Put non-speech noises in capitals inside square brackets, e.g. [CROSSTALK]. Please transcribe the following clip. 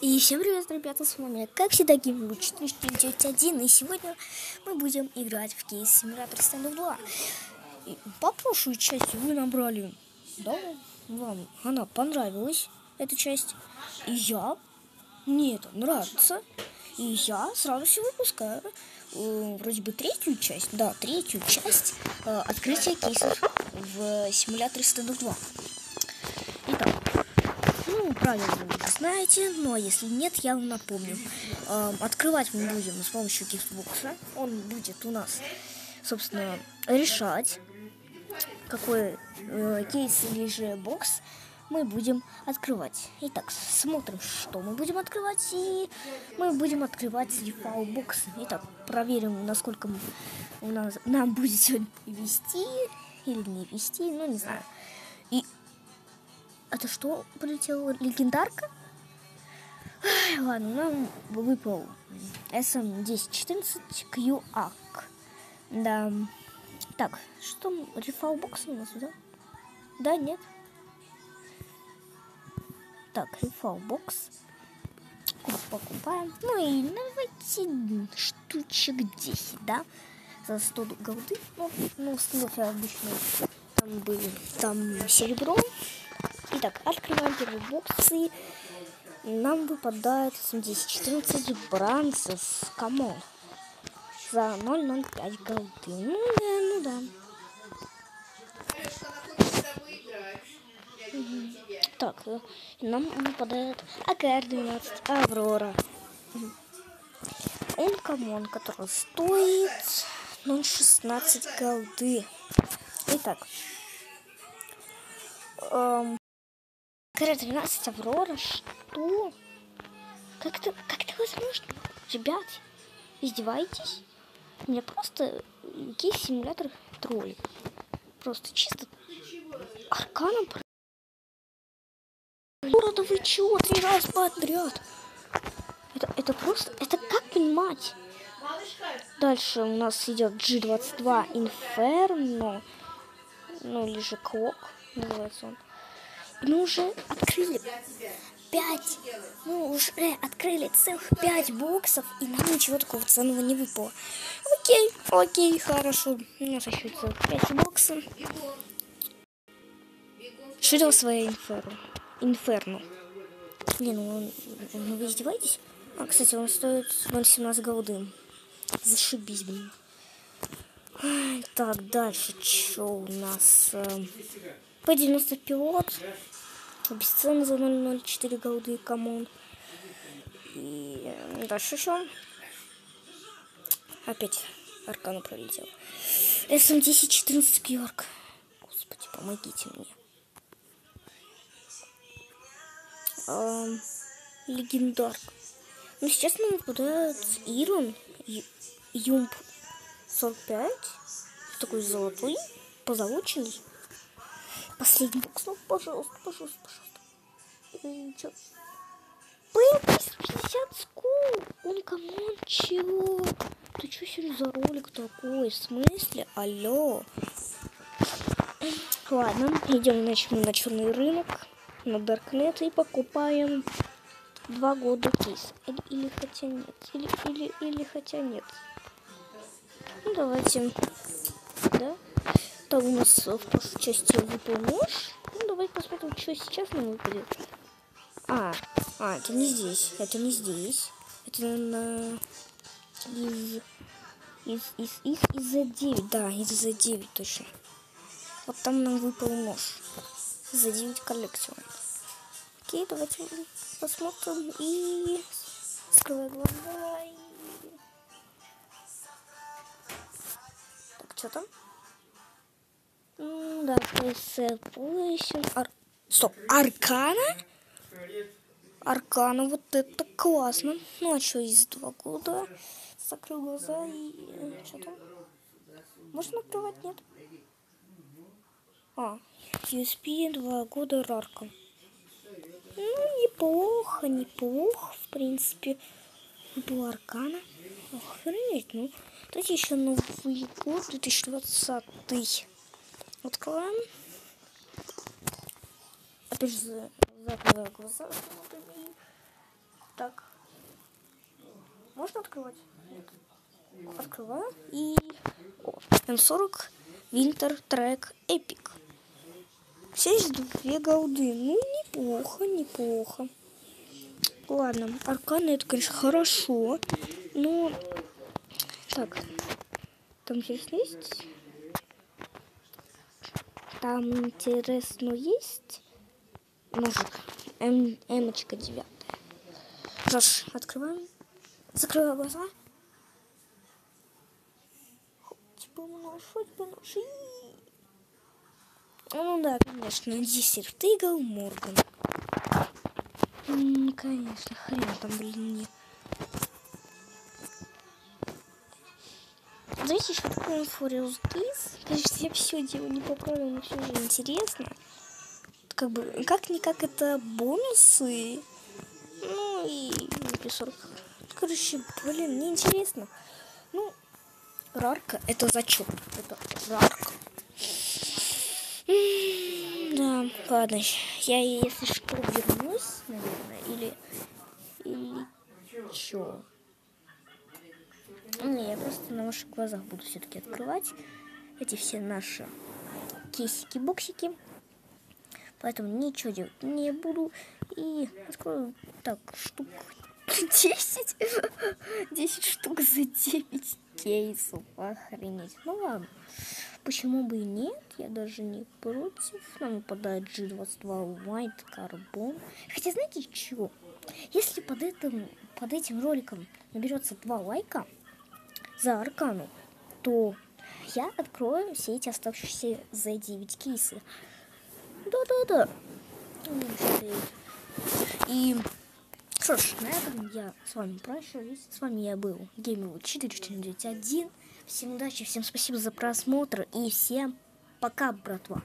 И всем привет, ребята, с вами, как всегда, Гимл 4491, и сегодня мы будем играть в кейс Симулятор Стендов 2. И по прошлой части вы набрали, да, вам она понравилась, эта часть, и я, мне это нравится, и я сразу все выпускаю, э, вроде бы третью часть, да, третью часть э, открытия кейсов в Симуляторе Стендов 2. Ну, уже знаете, но если нет, я вам напомню. Эм, открывать мы будем с помощью киксбокса. Он будет у нас, собственно, решать, какой э, кейс или же бокс мы будем открывать. Итак, смотрим, что мы будем открывать. И мы будем открывать дефау боксы. Итак, проверим, насколько мы, у нас, нам будет сегодня вести или не вести, ну, не знаю. И это что прилетела легендарка? Ай, ладно, нам выпал SM1014 QAC. Да. Так, что рефал бокс у нас, да? Да, нет? Так, рефал бокс. Покупаем. Ну и давайте штучек 10, да? За 100 голды. Ну, ну, снова обычно там были. Там серебро. Итак, открываем первый бокс и нам выпадает 1014 бранцев. Come on. За 005 голды. Ну да, ну да. Так, э, нам выпадает АКР-12 Aurora. Oh, come on, который стоит 0,16 голды. Итак, эм, КР-12 Aurora, что? Как это, как это возможно? Ребят, издеваетесь? У меня просто кейс симулятор тролль. Просто чисто арканом Ура, да вы чего? Три раза подряд. Это, это просто... Это как понимать? Дальше у нас идет G22 Inferno. Ну, или же Клок называется он. Мы уже открыли пять. Мы уже открыли целых пять боксов, и нам ничего такого ценного не выпало. Окей, окей, хорошо. У нас еще целых пять боксов. Ширил своя инферно. Инферно. Не, ну, ну вы издеваетесь? А, кстати, он стоит 0,17 голды. Зашибись, блин. Так, дальше, что у нас? P90 Pilot. Бесценно за 0,04 голды, come on. И дальше что? Опять аркану пролетел. SM1014 Кьорк. Господи, помогите мне. Эм, легендарк. Ну, сейчас нам выпадает Ирон, Юмп 45. Такой золотой, позолоченный. Последний бокс. Ну, пожалуйста, пожалуйста, пожалуйста. П-350 скул. Он камон, чего? Ты что сегодня за ролик такой? В смысле? Алло. Ладно, идем значит, мы на черный рынок, на Даркнет и покупаем два года кейс. Или, или хотя нет. Или, или, или хотя нет. Ну, давайте. Да? Там у нас в прошлой части выпал нож. Ну, давай посмотрим, что сейчас нам выпадет. А, а, это не здесь. Это не здесь. Это на... Из... Из, из, из, из за 9. Да, из за 9 точно. Вот там нам выпал нож. За 9 коллекцию. Окей, давайте посмотрим и... Скрывай глаза и... Так, что там? Да, PS8. Ар... Стоп, Аркана? Аркана, вот это классно. Ну, а что, из два года? Закрыл глаза и... Что там? Можно открывать? Нет? А, USP, два года Рарка. Ну, неплохо, неплохо, в принципе. Был Аркана. Охренеть, ну. Давайте еще Новый год, 2020. Открываем. Опять же, закрываю глаза. Так. Можно открывать? Нет. Открываю. И... О, М40 Winter Track Epic. Здесь две голды. Ну, неплохо, неплохо. Ладно, арканы это, конечно, хорошо. Но... Так. Там здесь есть? Там интересно есть? Ножик. М, Эмочка девятая. Что открываем. Закрываю глаза. Типа нож, типа нож. Ну да, конечно, десерт Игл Морган. Конечно, хрен там, блин, нет. Знаете, еще такое Furious Days? Конечно, я все делаю не по правилам, но все же интересно. Как бы, как-никак это бонусы. Ну и 40. Короче, блин, неинтересно. Ну, рарка это зачет. Это рарка. Да, ладно, я если что вернусь, наверное, или или чё? Не, я просто на ваших глазах буду все-таки открывать эти все наши кейсики-боксики. Поэтому ничего делать не буду. И открою так штук [LAUGHS] 10. 10 [LAUGHS] штук за 9 кейсов. Охренеть. Ну ладно. Почему бы и нет? Я даже не против. Нам выпадает G22 White Carbon. Хотя знаете что? Если под этим, под этим роликом наберется 2 лайка за Аркану, то я открою все эти оставшиеся за 9 кейсы. Да-да-да. И что ж, на этом я с вами прощаюсь. С вами я был Геймил 4491. Всем удачи, всем спасибо за просмотр и всем пока, братва.